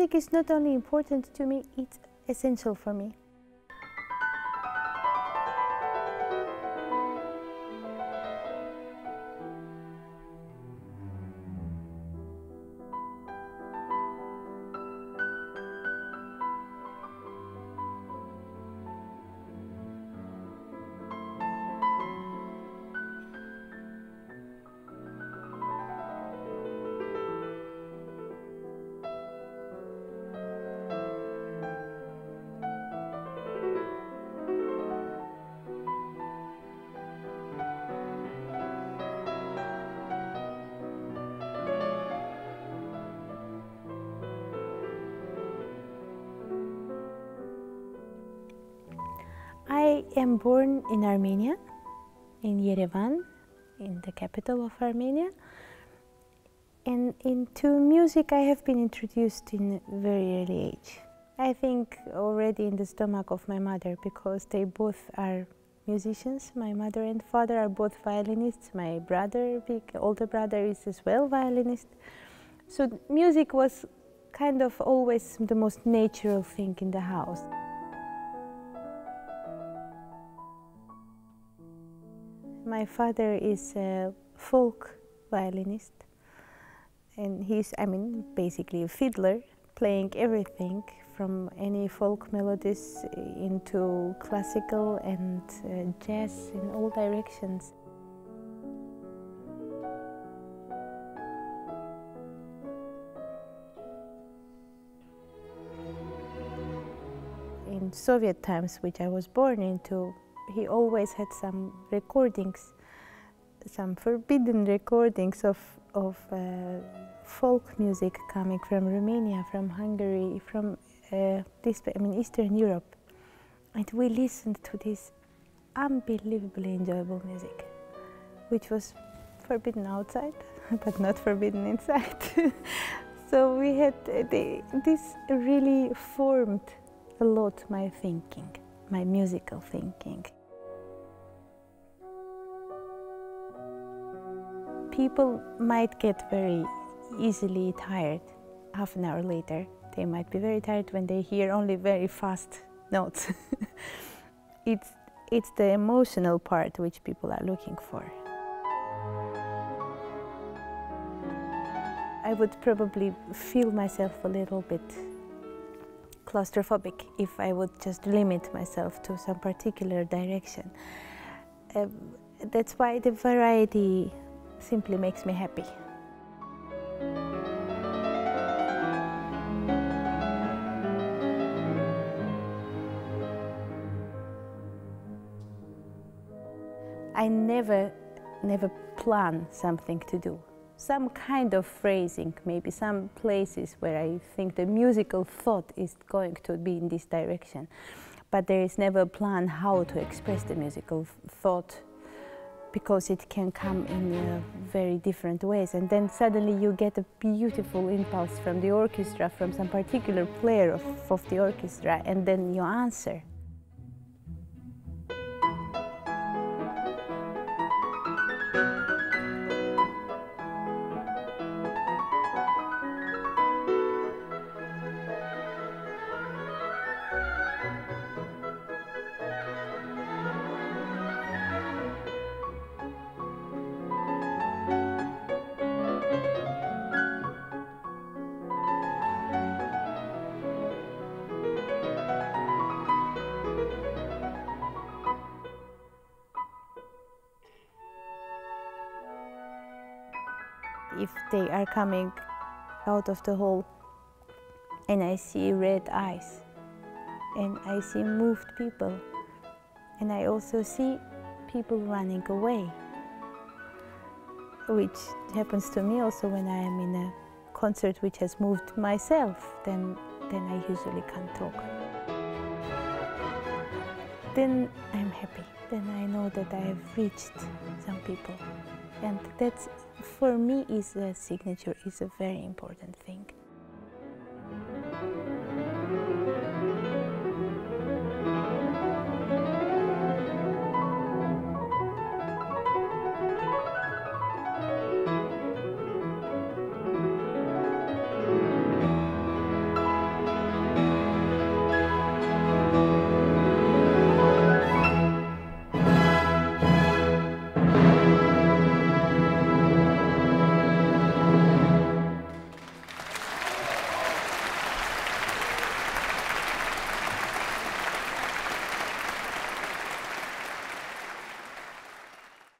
music is not only important to me, it's essential for me. I am born in Armenia, in Yerevan, in the capital of Armenia. And into music I have been introduced in a very early age. I think already in the stomach of my mother because they both are musicians. My mother and father are both violinists. My brother, big older brother, is as well violinist. So music was kind of always the most natural thing in the house. My father is a folk violinist and he's, I mean, basically a fiddler, playing everything from any folk melodies into classical and uh, jazz in all directions. In Soviet times, which I was born into, he always had some recordings, some forbidden recordings of, of uh, folk music coming from Romania, from Hungary, from uh, this, I mean, Eastern Europe. And we listened to this unbelievably enjoyable music, which was forbidden outside, but not forbidden inside. so we had, uh, the, this really formed a lot my thinking, my musical thinking. People might get very easily tired half an hour later. They might be very tired when they hear only very fast notes. it's, it's the emotional part which people are looking for. I would probably feel myself a little bit claustrophobic if I would just limit myself to some particular direction. Uh, that's why the variety simply makes me happy. I never, never plan something to do. Some kind of phrasing, maybe some places where I think the musical thought is going to be in this direction. But there is never a plan how to express the musical thought because it can come in uh, very different ways. And then suddenly you get a beautiful impulse from the orchestra, from some particular player of, of the orchestra, and then you answer. If they are coming out of the hole and I see red eyes and I see moved people and I also see people running away which happens to me also when I am in a concert which has moved myself then then I usually can't talk. Then I'm happy. Then I know that I have reached some people and that's for me is a signature is a very important thing